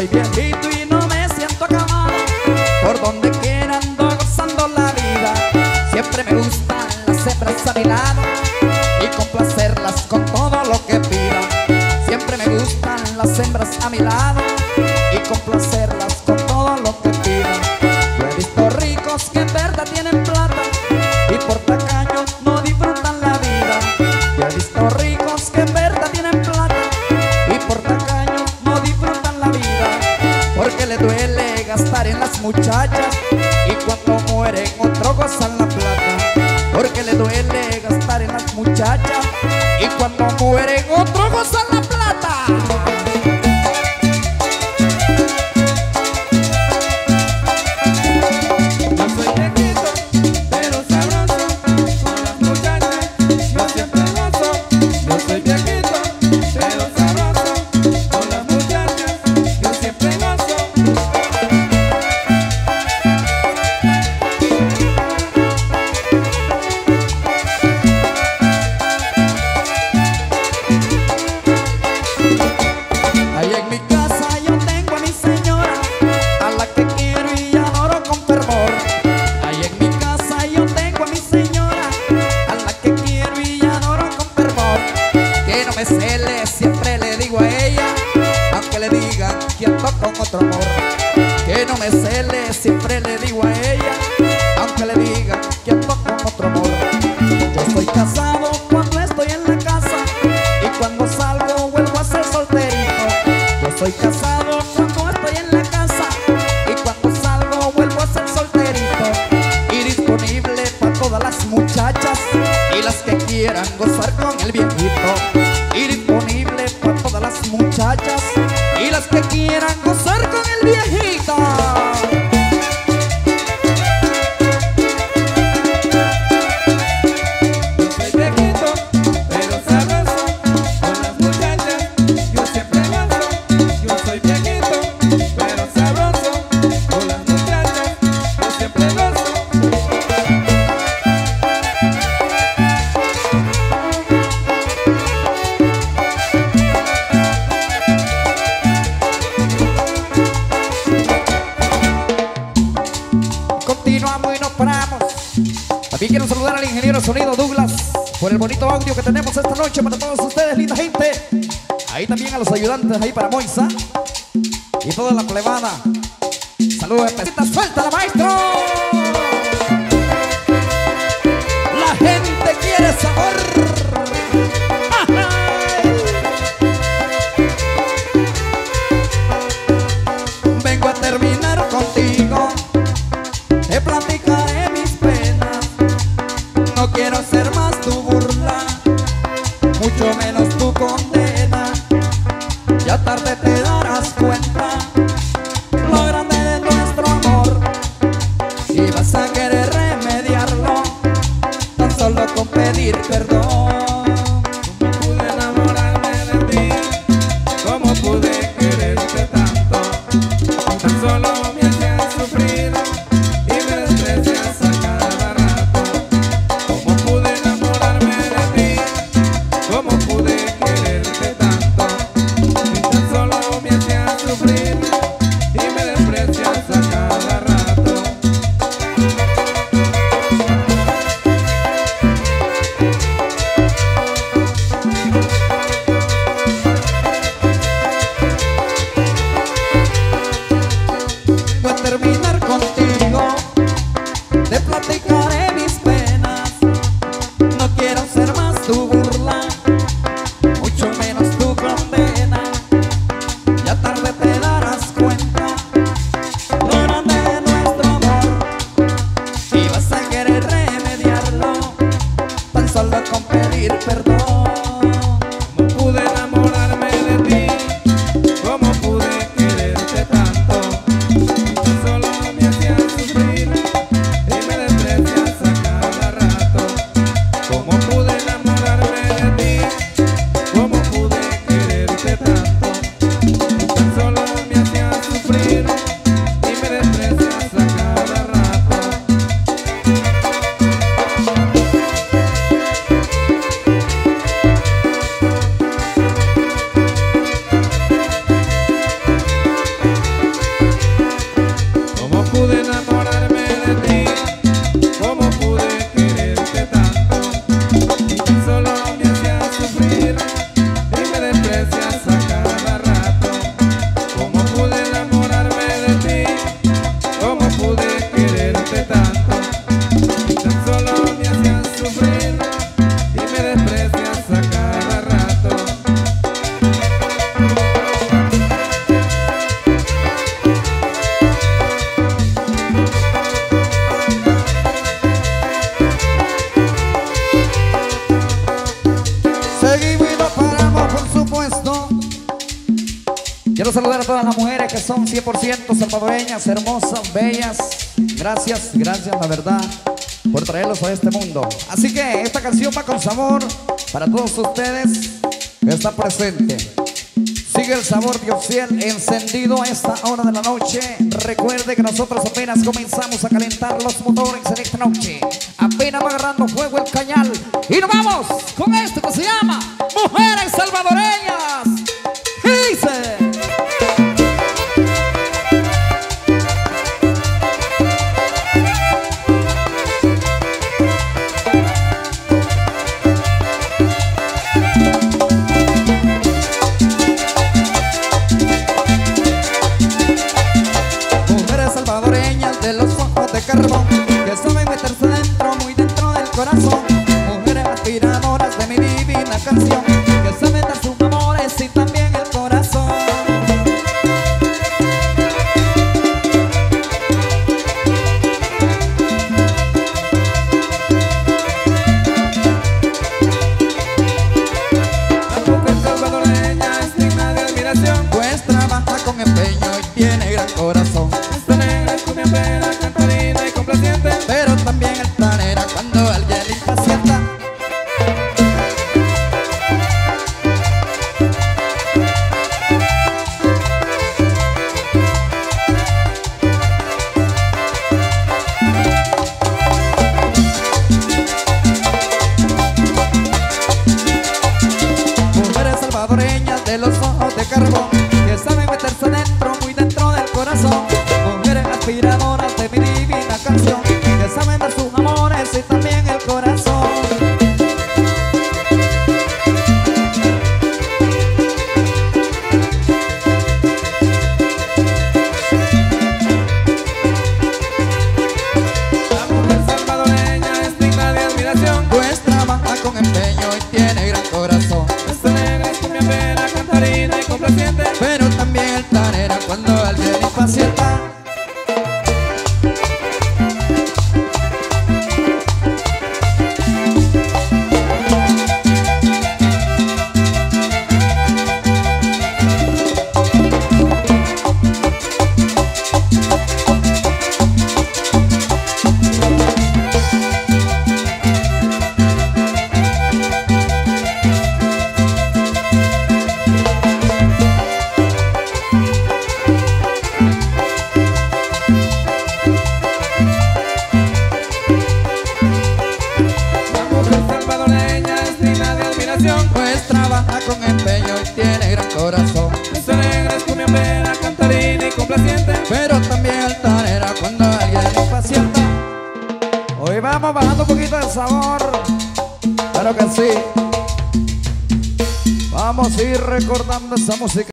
soy viejito y no me siento acabado. Por donde quiera ando gozando la vida. Siempre me gustan las hembras a mi lado y complacerlas con todo lo que pidan. Siempre me gustan las hembras a mi lado y cuando mueren otro gozan la plata. Porque le duele gastar en las muchachas y cuando mueren otro gozan la plata. Me cele, siempre le digo a ella, aunque le digan que ando con otro amor. Que no me cele, siempre le digo a ella, aunque le digan que ando con otro amor. Yo estoy casado cuando estoy en la casa y cuando salgo vuelvo a ser solterito. Yo soy casado También quiero saludar al ingeniero sonido Douglas por el bonito audio que tenemos esta noche para todos ustedes, linda gente. Ahí también a los ayudantes ahí para Moisa y toda la plebada. Saludos. Suelta la maestro. Mucho menos tu condena. Ya tarde Thank you. Son 100% salvadoreñas, hermosas, bellas. Gracias, gracias, la verdad, por traerlos a este mundo. Así que esta canción va con sabor para todos ustedes que están presentes. Sigue el sabor de Ociel encendido a esta hora de la noche. Recuerde que nosotros apenas comenzamos a calentar los motores en esta noche. Apenas va agarrando fuego el cañal. Y nos vamos con esto que se llama Mujeres Salvadoreñas. Mi divina canción Que saben dar sus amores y también el corazón La mujer salvadoreña es digna de admiración. Pues trabaja con empeño y tiene gran corazón Mujeres aspiradoras de mi divina canción Que saben dar sus amores y también el corazón La mujer salvadoreña es digna de admiración. Pues trabaja con empeño con empeño y tiene gran corazón. Esta negra es cumbia plena, cantarina y complaciente. Pero también altanera cuando alguien le impacienta Hoy vamos bajando un poquito de sabor. Claro que sí. Vamos a ir recordando esa música